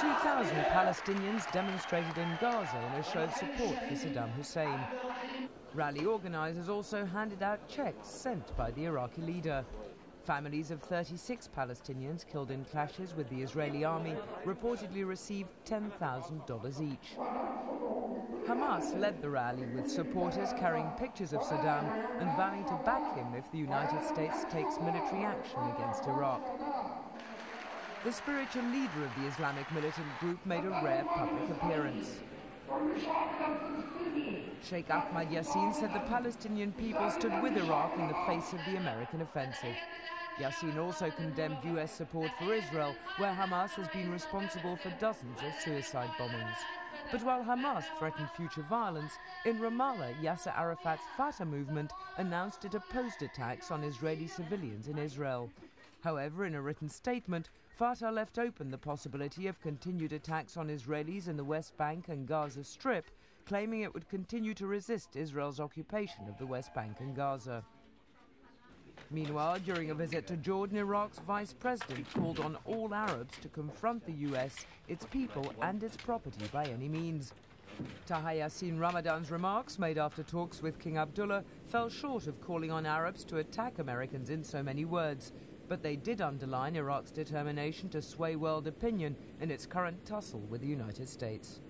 2,000 Palestinians demonstrated in Gaza in a show of support for Saddam Hussein. Rally organisers also handed out checks sent by the Iraqi leader. Families of 36 Palestinians killed in clashes with the Israeli army reportedly received $10,000 each. Hamas led the rally with supporters carrying pictures of Saddam and vowing to back him if the United States takes military action against Iraq. The spiritual leader of the Islamic militant group made a rare public appearance. Sheikh Ahmed Yassin said the Palestinian people stood with Iraq in the face of the American offensive. Yassin also condemned US support for Israel, where Hamas has been responsible for dozens of suicide bombings. But while Hamas threatened future violence, in Ramallah, Yasser Arafat's Fatah movement announced it opposed attacks on Israeli civilians in Israel. However, in a written statement, Fatah left open the possibility of continued attacks on Israelis in the West Bank and Gaza Strip, claiming it would continue to resist Israel's occupation of the West Bank and Gaza. Meanwhile, during a visit to Jordan, Iraq's vice president called on all Arabs to confront the US, its people, and its property by any means. Taha Yassin Ramadan's remarks, made after talks with King Abdullah, fell short of calling on Arabs to attack Americans in so many words. But they did underline Iraq's determination to sway world opinion in its current tussle with the United States.